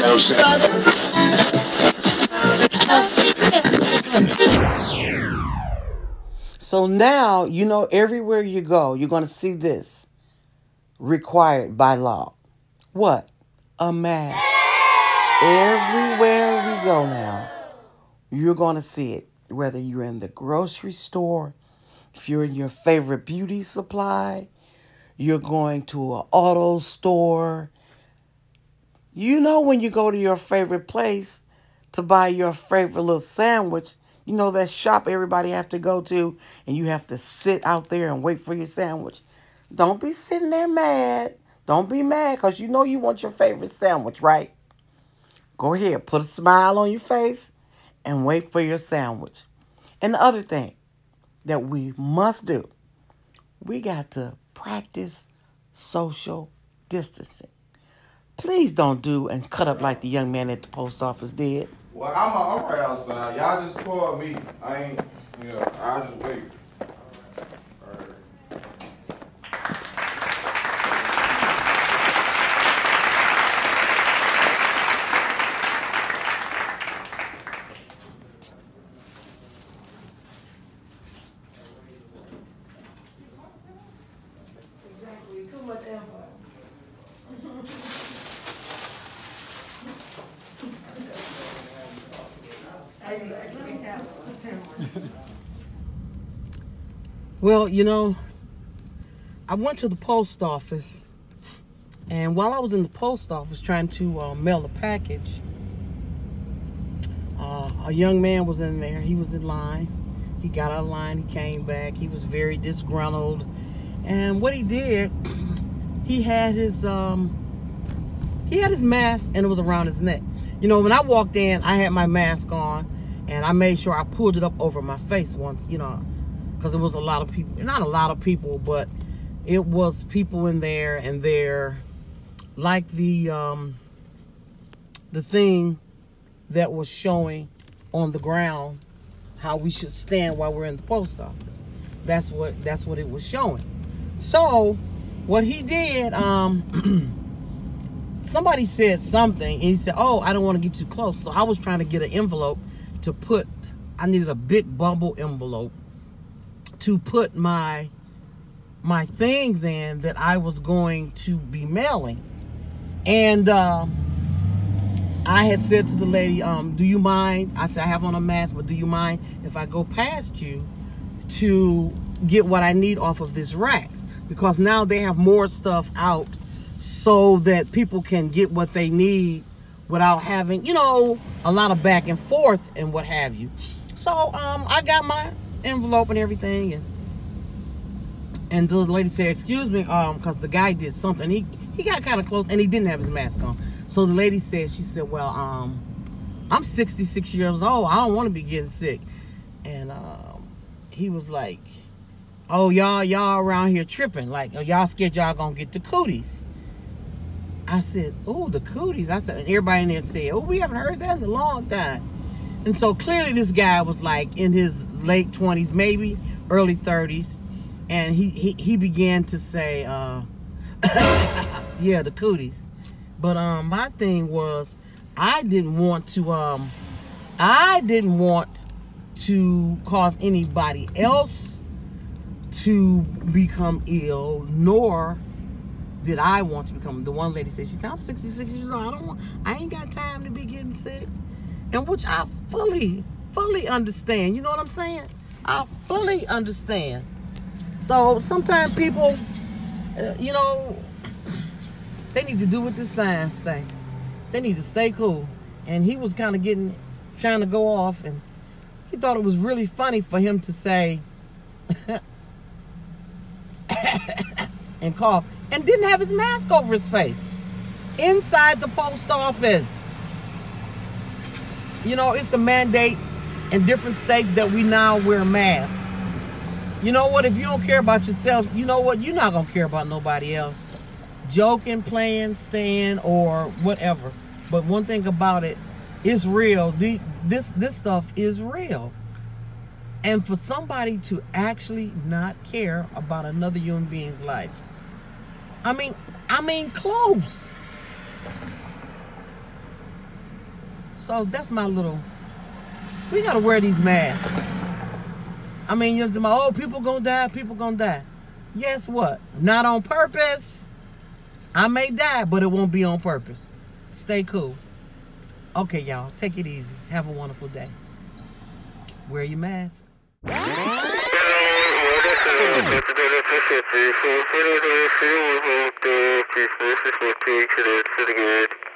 So now, you know, everywhere you go, you're going to see this required by law. What? A mask. Everywhere we go now, you're going to see it. Whether you're in the grocery store, if you're in your favorite beauty supply, you're going to an auto store. You know, when you go to your favorite place to buy your favorite little sandwich, you know that shop everybody have to go to and you have to sit out there and wait for your sandwich. Don't be sitting there mad. Don't be mad because you know you want your favorite sandwich, right? Go ahead, put a smile on your face and wait for your sandwich. And the other thing that we must do, we got to practice social distancing. Please don't do and cut up like the young man at the post office did. Well, I'm, I'm right outside. Y'all just call me. I ain't, you know, I'll just wait. Well, you know, I went to the post office, and while I was in the post office trying to uh, mail a package, uh, a young man was in there. He was in line. He got out of line. He came back. He was very disgruntled. And what he did, he had his um, he had his mask and it was around his neck. You know, when I walked in, I had my mask on, and I made sure I pulled it up over my face once. You know, because it was a lot of people. Not a lot of people, but it was people in there, and they're like the um, the thing that was showing on the ground how we should stand while we're in the post office. That's what that's what it was showing. So what he did, um, somebody said something, and he said, "Oh, I don't want to get too close." So I was trying to get an envelope to put. I needed a big bumble envelope to put my my things in that I was going to be mailing. And uh, I had said to the lady, um, do you mind? I said, I have on a mask, but do you mind if I go past you to get what I need off of this rack? Because now they have more stuff out so that people can get what they need without having, you know, a lot of back and forth and what have you. So um, I got my envelope and everything and and the lady said excuse me um because the guy did something. He he got kind of close and he didn't have his mask on so the lady said she said well um i'm 66 years old. I don't want to be getting sick. And um he was like oh y'all y'all around here tripping. Like oh, y'all scared y'all gonna get the cooties i said oh the cooties i said and everybody in there said oh we haven't heard that in a long time and so clearly this guy was like in his late 20s, maybe early 30s. And he, he, he began to say, uh, yeah, the cooties. But um, my thing was, I didn't want to, um, I didn't want to cause anybody else to become ill, nor did I want to become. The one lady said, she said, I'm 66 years old. I don't want, I ain't got time to be getting sick and which I fully, fully understand. You know what I'm saying? I fully understand. So sometimes people, uh, you know, they need to do with the science thing. They need to stay cool. And he was kind of getting, trying to go off, and he thought it was really funny for him to say, and cough, and didn't have his mask over his face inside the post office. You know, it's a mandate in different states that we now wear masks. You know what? If you don't care about yourself, you know what? You're not going to care about nobody else. Joking, playing, staying, or whatever. But one thing about it, it's real. The, this, this stuff is real. And for somebody to actually not care about another human being's life. I mean, I mean close. So that's my little. We gotta wear these masks. I mean, you know, oh, people gonna die, people gonna die. Yes, what? Not on purpose. I may die, but it won't be on purpose. Stay cool. Okay, y'all, take it easy. Have a wonderful day. Wear your mask. Thank you.